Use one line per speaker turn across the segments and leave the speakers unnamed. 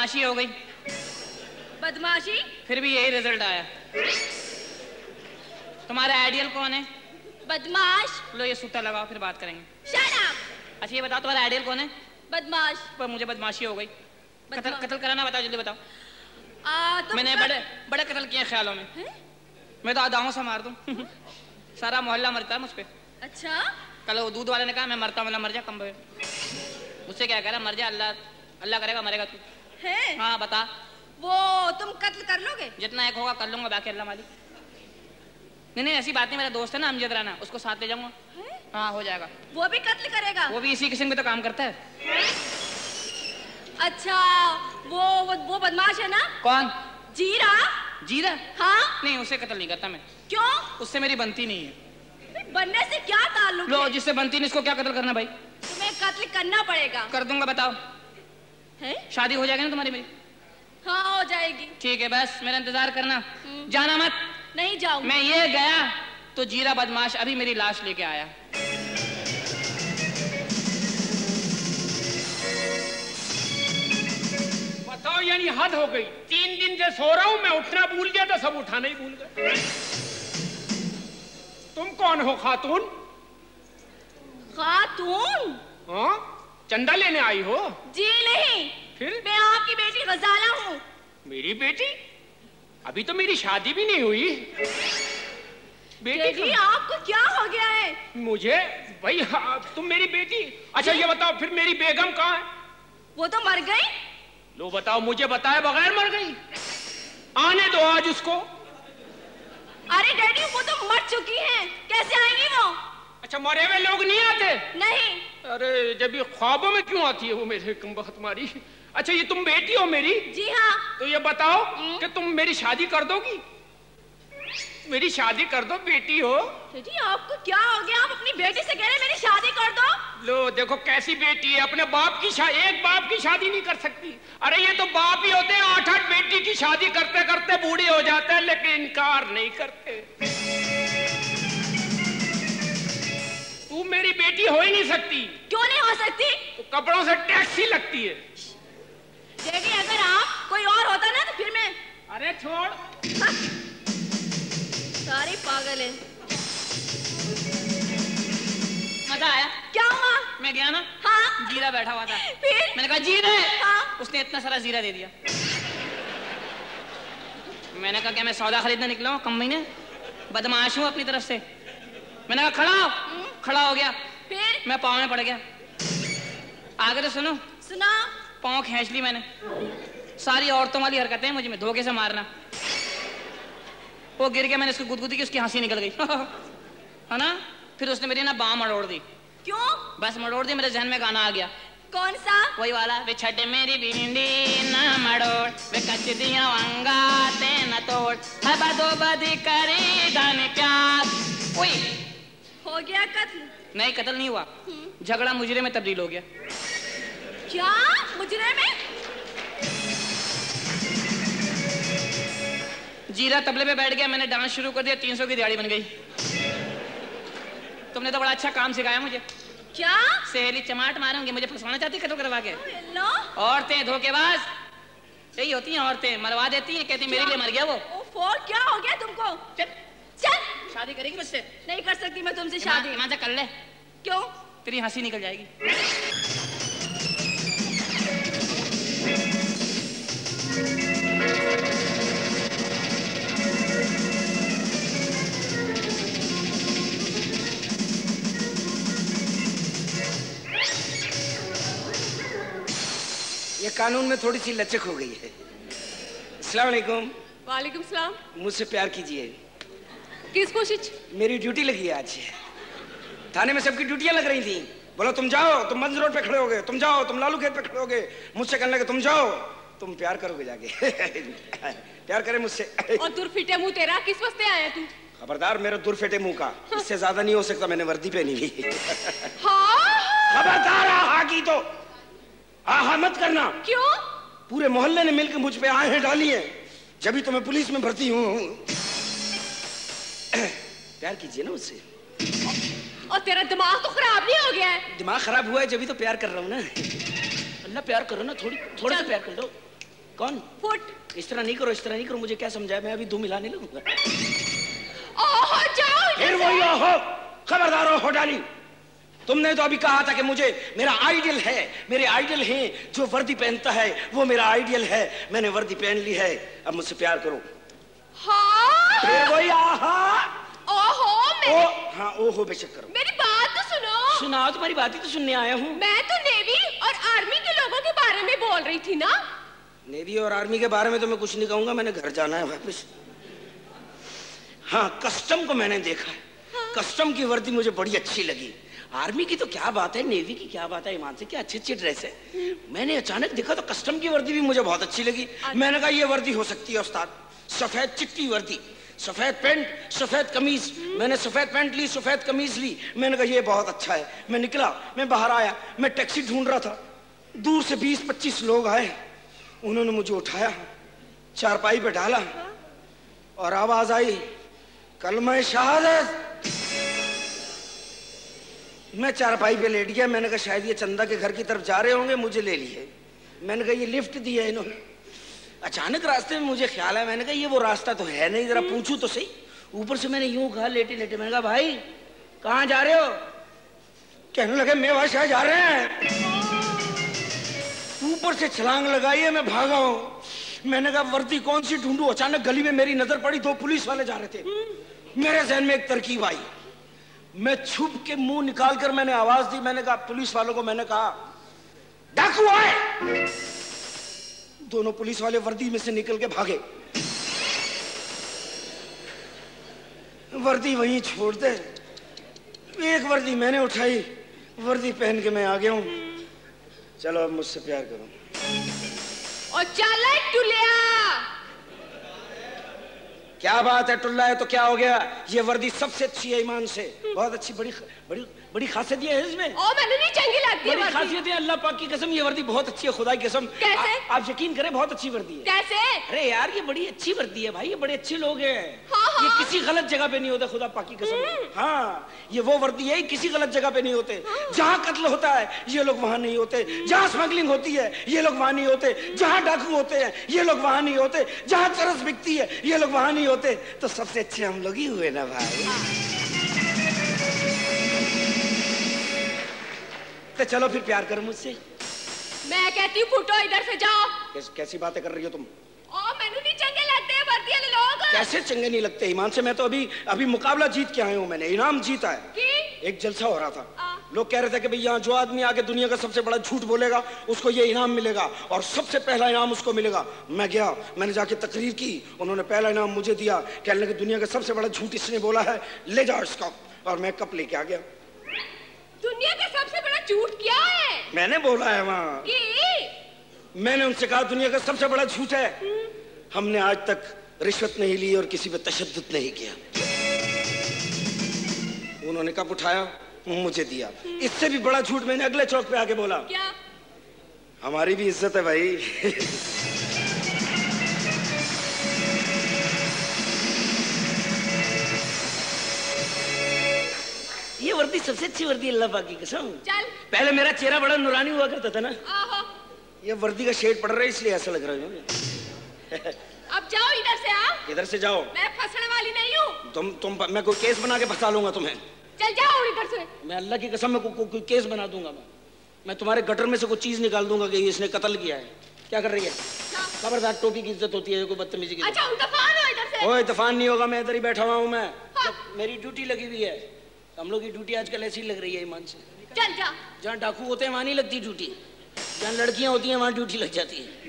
बदमाशी हो गई।
बदमाशी?
फिर भी यही रिज़ल्ट आया। तुम्हारा आइडियल कौन है?
बदमाश।
लो ये सूटा लगाओ फिर बात करेंगे। अच्छा ये बताओ तुम्हारा आइडियल कौन है?
बदमाश।
पर मुझे बदमाशी हो गई। कत्ल कत्ल कराना बताओ जल्दी बताओ।
आ, तुम
मैंने बड़े बड़े कत्ल किए ख्यालों में।
हैं?
मैं तो आदाओं से मार दूँ। सारा मोहल्ला मरता है मुझ पे।
अच्छा।
कल वो दूध वाले ने कहा मैं मरता हूँ मर जा कम मुझसे क्या कह रहा मर जा अल्लाह अल्लाह करेगा मरेगा तू।
है।
हाँ बता।
वो तुम कत्ल कर लोगे?
जितना एक होगा कर लूँगा बाकी अल्लाह मालिक। नहीं नहीं ऐसी बात नहीं मेरा दोस्त है ना अमजद राना उसको साथ ले जाऊँगा।
हाँ?
हो जाएगा।
वो भी कत्ल करेगा?
वो भी इसी किस्म में तो काम करता है।
अच्छा वो वो, वो बदमाश है ना?
कौन?
जीरा।
जीरा?
हाँ।
नहीं उसे कत्ल नहीं करता मैं।
क्यों?
उससे मेरी बनती नहीं है।
बनने से क्या ताल्लुक
लो जिससे बनती नहीं इसको क्या कत्ल करना भाई?
तुम्हें कत्ल करना पड़ेगा।
कर दूँगा बताओ।
है?
शादी हो जाएगी ना तुम्हारी मेरी?
हाँ हो जाएगी।
ठीक है बस मेरा इंतज़ार करना।
हम्म।
जाना मत।
नहीं जाऊँगी।
मैं ये गया तो जीरा बदमाश अभी मेरी लाश लेके आया।
बताओ यानी हद हो गई। तीन दिन से सो रहा हूँ मैं उठना भूल गया था सब उठाना ही भूल गए। तुम कौन हो खातून?
खातून?
हाँ? चंदा लेने आई हो?
जी नहीं।
फिर?
मैं आपकी बेटी गजाला हूँ।
मेरी बेटी? अभी तो मेरी शादी भी नहीं हुई। बेटी
बेटी आपको क्या हो गया है?
मुझे? भाई हाँ, तुम मेरी बेटी? अच्छा ये बताओ फिर मेरी बेगम कहाँ है?
वो तो मर गई।
लो बताओ मुझे बताए बगैर मर गई। आने दो आज उसको।
अरे डैडी वो तो मर चुकी हैं। कैसे आएँगी वो?
अच्छा मरे हुए लोग नहीं आते?
नहीं।
अरे जब ये ख्वाबों में क्यों आती है वो मेरे कम बहुत मारी? अच्छा ये तुम बेटी हो मेरी?
जी हाँ।
तो ये बताओ
हम्म।
कि तुम मेरी शादी कर दोगी? मेरी शादी कर दो बेटी हो।
जी आपको क्या हो गया? आप अपनी बेटी से कह रहे मेरी शादी कर दो।
लो देखो कैसी बेटी है। अपने बाप की शादी एक बाप की शादी नहीं कर सकती। अरे ये तो बाप ही होते हैं। आठ आठ बेटी की शादी करते करते बूढ़े हो जाते हैं लेकिन इनकार नहीं करते। सकती।
क्यों नहीं हो सकती?
तो कपड़ों से टैक्स ही लगती है।
डैडी अगर आप कोई और होता ना तो फिर मैं
अरे छोड़।
सारी पागल है।
मज़ा आया।
क्या हुआ?
मैं गया ना?
हाँ।
जीरा बैठा हुआ था।
फिर?
मैंने कहा जीरा
हाँ।
उसने इतना सारा जीरा दे दिया। मैंने कहा क्या मैं सौदा खरीदने निकला हूँ कम महीने बदमाश हूँ अपनी तरफ़ से? मैंने कहा खड़ा हो। खड़ा हो गया। मैं पाँव में पड़ गया। आगे तो सुनो।
सुना।
पाँव खींच ली मैंने। सारी औरतों वाली हरकतें मुझे में धोखे से मारना। वो गिर गया मैंने उसको गुदगुदी की उसकी हँसी निकल गई। है ना? फिर उसने मेरी ना बाँ मरोड़ दी।
क्यों?
बस मरोड़ दी मेरे जहन में गाना आ गया।
कौन सा?
वही वाला वे छठ मेरी बिंदी न मड़ोड़ वे कच दिया वंगा ते न तोड़। बदो बदी करी धन प्यार।
हो गया कत्ल?
नहीं कत्ल नहीं हुआ।
हम्म।
झगड़ा मुजरे में तब्दील हो गया।
क्या? मुजरे में?
जीरा तबले पे बैठ गया मैंने डांस शुरू कर दिया तीन सौ की दिहाड़ी बन गई। तुमने तो बड़ा अच्छा काम सिखाया मुझे।
क्या?
सहेली चमाट मारूँगी मुझे फंसवाना चाहती कत्ल करवा के। औरतें धोखेबाज। यही होती हैं औरतें मरवा देती हैं कहती मेरे लिए मर गया वो।
ओफो क्या हो गया तुमको?
चल। शादी करेगी मुझसे?
नहीं कर सकती मैं तुमसे शादी।
से कर ले।
क्यों?
तेरी हँसी निकल जाएगी।
ये कानून में थोड़ी सी लचक हो गई है। अस्सलाम वालेकुम।
वालेकुम सलाम।
मुझसे प्यार कीजिए।
किस कोशिश?
मेरी ड्यूटी लगी है आज। थाने में सबकी ड्यूटियाँ लग रही थी। बोलो तुम जाओ तुम मंज रोड पे खड़े होगे तुम जाओ तुम लालू खेत पे खड़े होगे मुझसे कहने लगे तुम जाओ तुम प्यार करोगे जाके। प्यार करे मुझसे।
और दूर फिटे मुँह तेरा किस वास्ते आया तू?
खबरदार मेरे दूर फेटे मुँह का। इससे ज़्यादा नहीं हो सकता मैंने वर्दी पहनी हुई।
हाँ
खबरदार आहा की तो। आहा मत करना।
क्यों?
पूरे मोहल्ले ने मिलकर मुझ पे आहें डाली हैं। जब भी तो मैं पुलिस में भर्ती हूँ। प्यार कीजिए ना मुझसे
और तेरा दिमाग तो खराब नहीं हो गया है?
दिमाग खराब हुआ है जब भी तो प्यार कर रहा हूँ ना। अल्लाह प्यार करो ना थोड़ी थोड़ा सा प्यार कर दो कौन?
फुट।
इस तरह नहीं करो इस तरह नहीं करो मुझे क्या समझाया? मैं अभी धूम मिलाने लगूँगा
ओहो जाओ
फिर। वही हो खबरदार हो, हो डाली। तुमने तो अभी कहा था कि मुझे मेरा आइडियल है मेरे आइडियल हैं जो वर्दी पहनता है वो मेरा आइडियल है। मैंने वर्दी पहन ली है अब मुझसे प्यार करो।
हाँ।
फिर वही आहा।
ओहो
ओ हाँ ओ हो बेशक करो।
मेरी बात तो सुनो।
सुनाओ तुम्हारी बात ही तो सुनने आया हूँ।
मैं तो नेवी और आर्मी के लोगों के बारे में बोल रही थी ना।
नेवी और आर्मी के बारे में तो मैं कुछ नहीं कहूँगा मैंने घर जाना है वापस। हाँ कस्टम को मैंने देखा है। कस्टम की वर्दी मुझे बड़ी अच्छी लगी। आर्मी की तो क्या बात है नेवी की क्या बात है ईमान से क्या अच्छी अच्छी ड्रेस है। मैंने अचानक देखा तो कस्टम की वर्दी भी मुझे बहुत अच्छी लगी। मैंने कहा ये वर्दी हो सकती है उस्ताद। सफ़ेद चिट्टी वर्दी। सफ़ेद पैंट, सफ़ेद कमीज। मैंने सफ़ेद पैंट ली, सफ़ेद कमीज ली। मैंने कहा, ये बहुत अच्छा है। मैं निकला, मैं बाहर आया, मैं टैक्सी ढूंढ रहा था। दूर से बीस पच्चीस लोग आए। उन्होंने मुझे उठाया, चारपाई पे डाला और आवाज़ आई, कल मैं शहादत। मैं चारपाई पे लेट गया। मैंने कहा, शायद ये चंदा के घर की तरफ़ जा रहे होंगे, मुझे ले लिए। मैंने कहा, ये लिफ्ट दी है इन्होंने। अचानक रास्ते में मुझे ख्याल है मैंने कहा ये वो रास्ता तो है नहीं जरा पूछूँ तो सही। ऊपर से मैंने यूँ कहा लेटे लेटे। मैंने कहा भाई कहाँ जा रहे हो? कहने लगे मेवा शाह जा रहे हैं। ऊपर से छलांग लगाई है मैं भागा हूँ। मैंने कहा वर्दी कौन सी ढूंढू? अचानक गली में मेरी नज़र पड़ी दो पुलिस वाले जा रहे थे। मेरे जहन में एक तरकीब आई। मैं छुप के मुँह निकाल कर मैंने आवाज़ दी मैंने कहा पुलिस वालों को मैंने कहा डाकू दोनों पुलिस वाले वर्दी में से निकल के भागे। वर्दी वहीं छोड़ दे। एक वर्दी मैंने उठाई वर्दी पहन के मैं आ गया हूँ। चलो अब मुझसे प्यार करो।
और चल टुलिया
क्या बात है टुल्ला है तो क्या हो गया? ये वर्दी सबसे अच्छी है ईमान से। बहुत अच्छी बड़ी बड़ी बड़ी खासियत है इसमें।
ओ मैंने नहीं चंगी लगती
बड़ी खासियत है अल्लाह पाक की कसम ये वर्दी बहुत अच्छी है खुदा की कसम।
कैसे?
आ- आप यकीन करें बहुत अच्छी वर्दी है।
कैसे?
अरे यार ये बड़ी अच्छी वर्दी है भाई ये बड़े अच्छे लोग हैं।
हाँ, हाँ।
ये किसी गलत जगह पे नहीं होते खुदा पाक की कसम। हाँ ये वो वर्दी है किसी गलत जगह पे नहीं होते। जहाँ कत्ल होता है ये लोग वहाँ नहीं होते। जहाँ स्मगलिंग होती है ये लोग वहाँ नहीं होते। जहाँ डाकू होते हैं ये लोग वहाँ नहीं होते। जहाँ चरस बिकती है ये लोग वहाँ नहीं होते। तो सबसे अच्छे हम लोग ही हुए ना भाई। तो चलो फिर प्यार करो मुझसे।
मैं कहती हूँ फुटो इधर से जाओ।
कैस, कैसी बातें कर रही हो तुम?
ओ मैंने नहीं चंगे लगते वर्दी वाले लोग।
कैसे चंगे नहीं लगते? ईमान से मैं तो अभी अभी मुकाबला जीत के आया हूँ मैंने इनाम जीता है।
की?
एक जलसा हो रहा था। लोग कह रहे थे कि भाई यहाँ जो आदमी आके दुनिया का सबसे बड़ा झूठ बोलेगा उसको ये इनाम मिलेगा और सबसे पहला इनाम उसको मिलेगा। मैं गया मैंने जाके तकरीर की उन्होंने पहला इनाम मुझे दिया कहने लगे दुनिया का सबसे बड़ा झूठ इसने बोला है ले जाओ इसका और मैं कप लेके आ गया
दुनिया का सबसे बड़ा झूठ क्या है?
मैंने बोला है वहाँ। मैंने उनसे कहा दुनिया का सबसे बड़ा झूठ है। हमने आज तक रिश्वत नहीं ली और किसी पे तशद नहीं किया। उन्होंने कब उठाया? मुझे दिया। इससे भी बड़ा झूठ मैंने अगले चौक पे आके बोला।
क्या?
हमारी भी इज़्ज़त है भाई। सबसे अच्छी वर्दी अल्लाह पाक की कसम।
चल।
पहले मेरा चेहरा बड़ा नुरानी हुआ करता था ना। ये वर्दी का शेड पड़ रहा है इसलिए ऐसा लग रहा है
अब जाओ इधर से आ
इधर से जाओ।
मैं फंसने वाली नहीं हूँ।
तुम तुम मैं कोई केस बना के फंसा लूँगा तुम्हें।
चल जाओ इधर से।
मैं अल्लाह की कसम में को, को, कोई केस बना दूँगा मैं। मैं तुम्हारे गटर में से कोई चीज़ निकाल दूँगा कि इसने कत्ल किया है। क्या कर रही है?
हाँ।
खबरदार टोपी की इज़्ज़त होती है कोई बदतमीजी की
अच्छा तूफ़ान हो इधर से।
ओए तूफ़ान नहीं होगा मैं इधर ही बैठा हुआ हूँ मैं। मेरी ड्यूटी लगी हुई है हम लोग की ड्यूटी आजकल ऐसी लग रही है ईमान से।
चल जा।
जहाँ डाकू होते हैं वहाँ नहीं लगती ड्यूटी। जहाँ लड़कियाँ होती हैं वहाँ ड्यूटी लग जाती है।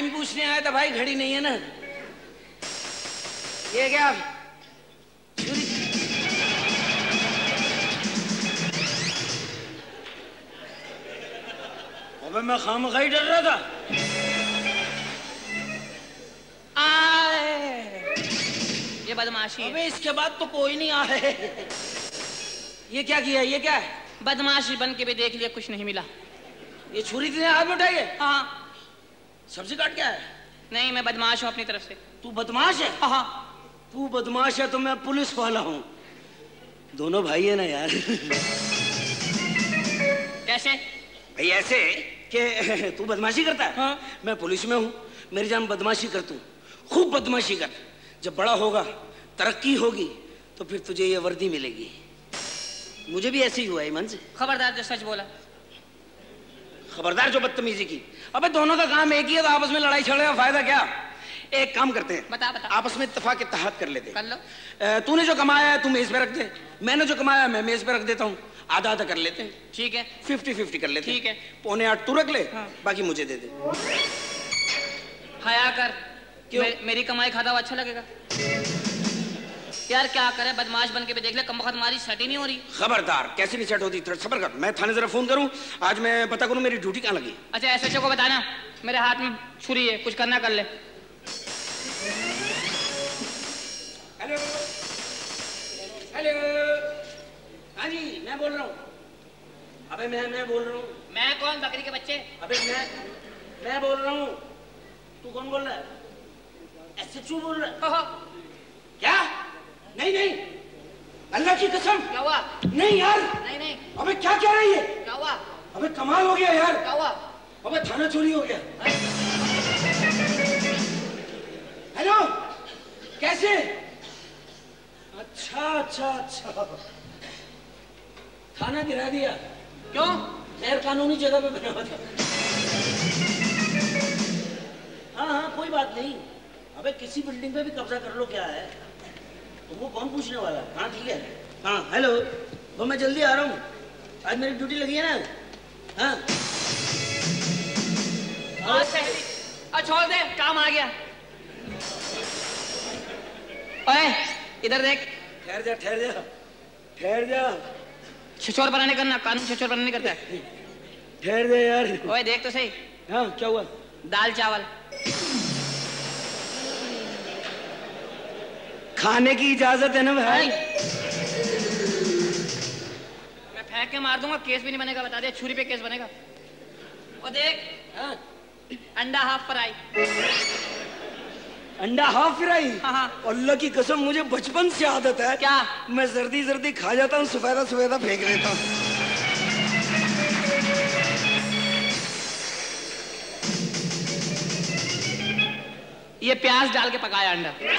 टाइम पूछने आया था भाई घड़ी नहीं है ना? ये क्या? अबे मैं खाम ही डर रहा था।
आए। ये बदमाशी।
अबे इसके बाद तो कोई नहीं आए ये क्या किया? ये क्या? है
बदमाशी बन के भी देख लिया कुछ नहीं मिला।
ये छुरी तुझे हाथ में उठाई है?
हाँ।
सब्ज़ी काट क्या है?
नहीं मैं बदमाश हूँ अपनी तरफ़ से।
तू बदमाश है?
हाँ
तू बदमाश है तो मैं पुलिस वाला हूँ। दोनों भाई है ना यार।
कैसे?
भाई ऐसे कि तू बदमाशी करता है?
हाँ।
मैं पुलिस में हूँ मेरी जान बदमाशी कर तू। खूब बदमाशी कर। जब बड़ा होगा तरक्की होगी तो फिर तुझे ये वर्दी मिलेगी। मुझे भी ऐसे ही हुआ ईमान से।
खबरदार जो सच बोला।
खबरदार जो बदतमीजी की। अबे दोनों का काम एक ही है तो आपस में लड़ाई छड़ने का फ़ायदा क्या? एक काम करते हैं।
बता बता।
आपस में इत्तेफाक के तहत कर लेते हैं।
कर लो।
तूने जो कमाया है तू मेज पे रख दे। मैंने जो कमाया है मैं मेज पे रख देता हूँ। आधा आधा कर लेते हैं।
ठीक है।
फिफ्टी फिफ्टी कर लेते
ठीक है।
पौने आठ तू रख ले
हाँ।
बाकी मुझे दे दे।
हया कर।
क्यों?
मे, मेरी कमाई खाता हुआ अच्छा लगेगा। यार क्या करे? बदमाश बन के भी देख ले कम वक्त हमारी सेट ही नहीं हो रही।
खबरदार कैसे नहीं सेट होती? सबर कर मैं थाने जरा फ़ोन करूँ? आज मैं पता करूँ मेरी ड्यूटी कहाँ लगी?
अच्छा ऐसे को बताना। मेरे हाथ में छुरी है कुछ करना कर ले।
हेलो हेलो हाँ जी मैं बोल रहा हूँ। अबे मैं मैं बोल रहा हूँ।
मैं कौन बकरी के बच्चे?
अबे मैं मैं बोल रहा हूँ। तू कौन बोल रहा है? क्यों बोल रहा है। नहीं नहीं। अल्लाह की कसम।
क्या हुआ
नहीं यार।
नहीं नहीं।
अबे क्या कह रही है?
क्या हुआ
अबे कमाल हो गया यार।
क्या हुआ
अबे थाना चोरी हो गया। हेलो। कैसे? अच्छा अच्छा अच्छा। थाना गिरा दिया।
क्यों?
गैर कानूनी जगह पे बना हुआ था। हाँ हाँ कोई बात नहीं। अबे किसी बिल्डिंग पे भी कब्जा कर लो क्या है? तुमको कौन पूछने वाला है? हाँ ठीक है। हाँ हेलो वो मैं जल्दी आ रहा हूँ। आज मेरी ड्यूटी लगी है ना? हाँ।
छोड़ दे काम आ गया। ओए इधर देख।
ठहर जा ठहर जा। ठहर जा।
छिछोर बनाने करना कानून छिछोर बनाने नहीं करता है।
ठहर जा यार।
ओए देख तो सही।
हाँ क्या हुआ?
दाल चावल।
खाने की इजाज़त है ना भाई?
मैं फेंक के मार दूँगा केस भी नहीं बनेगा बता दे छुरी पे केस बनेगा। और देख
हाँ।
अंडा हाफ़ फ्राई।
अंडा हाफ़ फ्राई?
हाँ, हाँ।
अल्लाह की कसम मुझे बचपन से आदत है।
क्या?
मैं जर्दी जर्दी खा जाता हूँ सफेदा सफेदा फेंक देता हूँ।
ये प्याज डाल के पकाया अंडा।